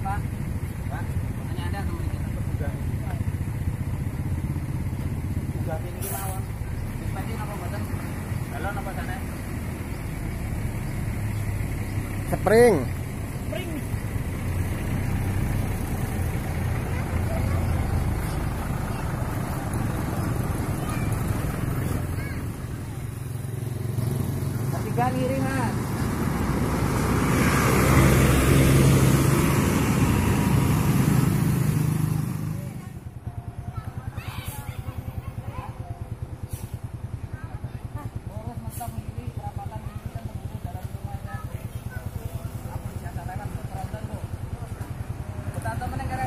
Pak? Pak? Hanya ada teman kita. Petugas ini, Pak. Petugas ini lawan. Tadi apa badan? Halo, apa sana? Spring. Spring. Tiga miringan. atau menegakkan